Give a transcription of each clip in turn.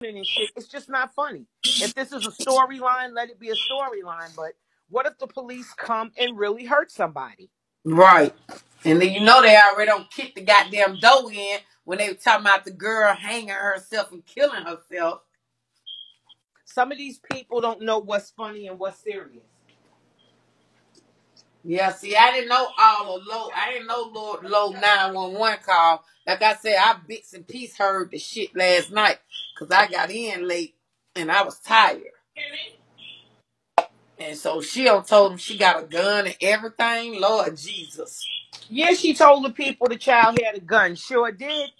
and shit. It's just not funny. If this is a storyline, let it be a storyline. But what if the police come and really hurt somebody? Right. And then you know they already don't kick the goddamn door in when they were talking about the girl hanging herself and killing herself. Some of these people don't know what's funny and what's serious. Yeah, see, I didn't know all of Lo. I didn't know Lo, Lo 911 call. Like I said, I bits and piece heard the shit last night because I got in late and I was tired. And so she told him she got a gun and everything. Lord Jesus. Yeah, she told the people the child had a gun. Sure did.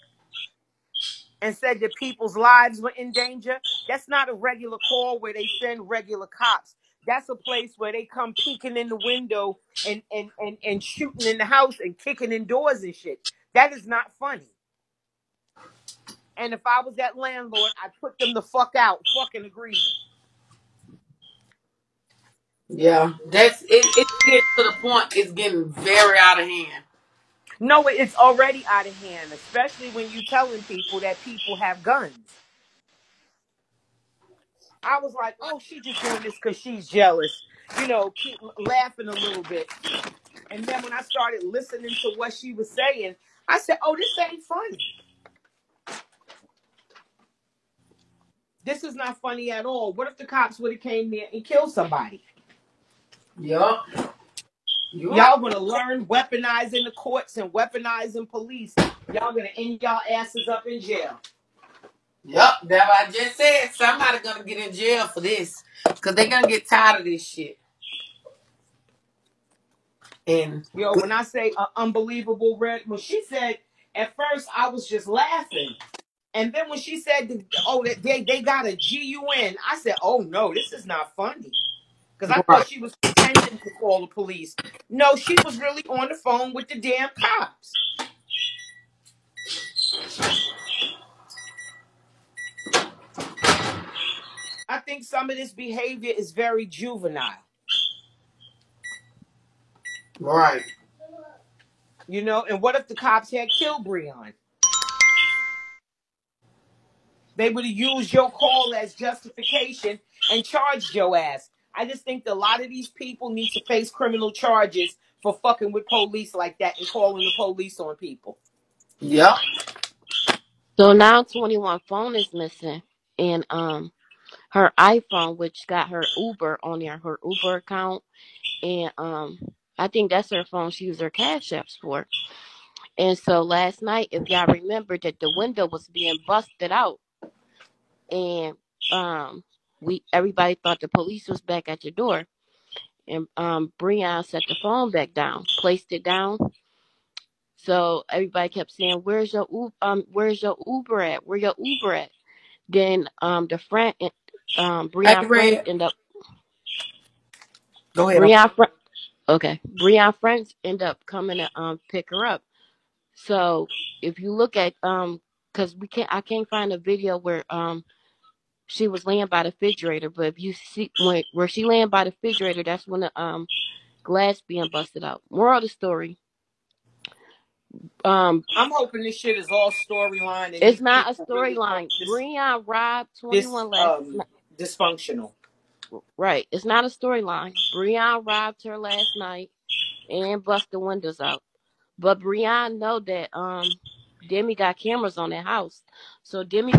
And said that people's lives were in danger. That's not a regular call where they send regular cops. That's a place where they come peeking in the window and, and, and, and shooting in the house and kicking in doors and shit. That is not funny. And if I was that landlord, I'd put them the fuck out. Fucking agreement. Yeah, that's it. It's getting to the point. It's getting very out of hand. No, it's already out of hand, especially when you're telling people that people have guns. I was like, oh, she just doing this because she's jealous. You know, keep laughing a little bit. And then when I started listening to what she was saying, I said, oh, this ain't funny. This is not funny at all. What if the cops would have came there and killed somebody? Yup. Y'all gonna learn weaponizing the courts and weaponizing police. Y'all gonna end y'all asses up in jail. Yup, that what I just said. Somebody gonna get in jail for this. Cause they're gonna get tired of this shit. And Yo, when I say uh, unbelievable, red, when she said at first I was just laughing, and then when she said, "Oh, that they they got a G U N," I said, "Oh no, this is not funny," because I right. thought she was pretending to call the police. No, she was really on the phone with the damn cops. Think some of this behavior is very juvenile. Right. You know, and what if the cops had killed Breon? They would have used your call as justification and charged your ass. I just think that a lot of these people need to face criminal charges for fucking with police like that and calling the police on people. Yep. So now 21 phone is missing and um her iPhone which got her Uber on there, her Uber account and um I think that's her phone she used her cash apps for. And so last night if y'all remember that the window was being busted out and um we everybody thought the police was back at your door. And um Breon set the phone back down, placed it down. So everybody kept saying, "Where's your um Where's your Uber at? Where your Uber at?" Then um the friend um Hey, Breon friends Red. end up Go ahead. Breon fr- okay Breon friends end up coming to um pick her up. So if you look at um because we can't I can't find a video where um she was laying by the refrigerator, but if you see when where she laying by the refrigerator, that's when the um glass being busted out. Moral of the story. Um, I'm hoping this shit is all storyline and it's these not a people really storyline. this Breon robbed this 21 last um night. Dysfunctional. Right. It's not a storyline. Breon robbed her last night and bust the windows out. But Breon know that um Demi got cameras on that house. So Demi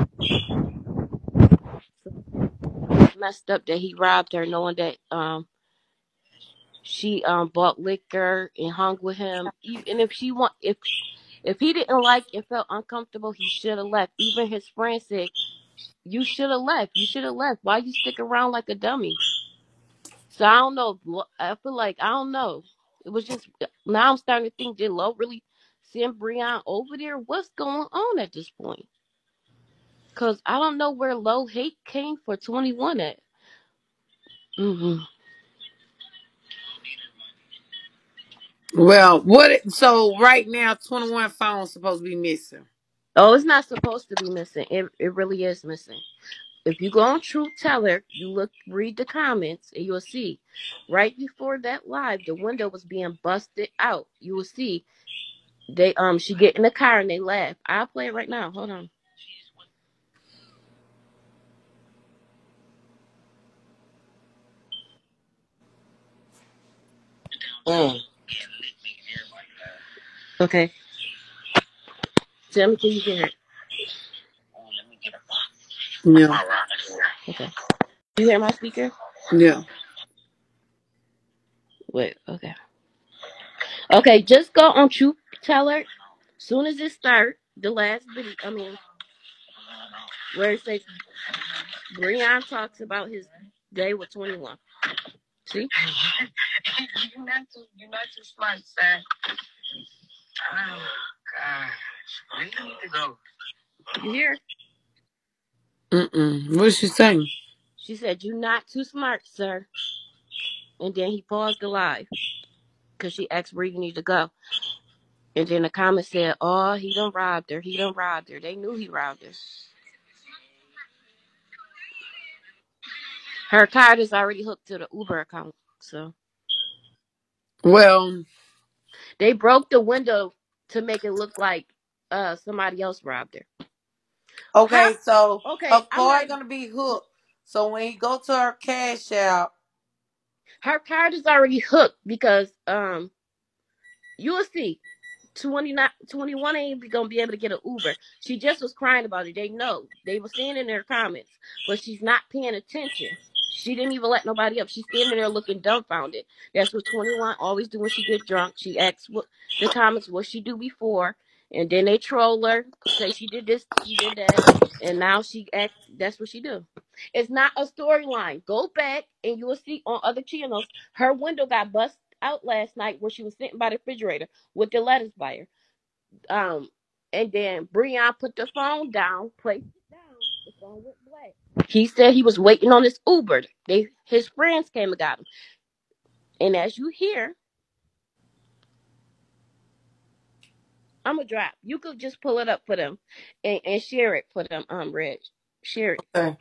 messed up that he robbed her knowing that um she um bought liquor and hung with him. Even if she want if if he didn't like and felt uncomfortable, he should have left. Even his friend said, You should have left. You should have left. Why you stick around like a dummy? So I don't know. I feel like I don't know. It was just now I'm starting to think did Lo really send Breon over there? What's going on at this point? Cause I don't know where Lo hate came for 21 at. hmm Well, what? So right now, twenty one phones supposed to be missing. Oh, it's not supposed to be missing. It it really is missing. If you go on Truth Teller, you look read the comments and you'll see. Right before that live, the window was being busted out. You will see they um she get in the car and they laugh. I'll play it right now. Hold on. Mm. Okay. Tell me till you hear it. Yeah. Okay. You hear my speaker? Yeah. Wait. Okay. Okay. Just go on Truth Teller. Soon as it start, the last video. I mean, where it says Breon talks about his day with 21. See? You're not too, you're not too smart, sir. Oh, gosh. Where you need to go? Hear? Mm-mm. What is she saying? She said, You're not too smart, sir. And then he paused the live because she asked where you need to go. And then the comment said, Oh, he done robbed her. He done robbed her. They knew he robbed her. Her card is already hooked to the Uber account. So Well, they broke the window to make it look like uh somebody else robbed her. okay, so Okay, her I'm not- gonna be hooked. So when he go to her cash out, Her card is already hooked because um you'll see 29, 21 ain't gonna be able to get an Uber. She just was crying about it. They know. They were saying in their comments, but she's not paying attention. She didn't even let nobody up. She's standing there looking dumbfounded. That's what 21 always do when she get drunk. She asks what the comments what she do before, and then they troll her, say she did this, she did that, and now she act. That's what she do. It's not a storyline. Go back and you will see on other channels. Her window got bust out last night where she was sitting by the refrigerator with the lettuce buyer. Um, and then Breon put the phone down, placed it down. The phone went black. He said he was waiting on his Uber. They his friends came and got him. And as you hear, I'm gonna drop. You could just pull it up for them and, and share it for them. Um, Reg, share it. okay.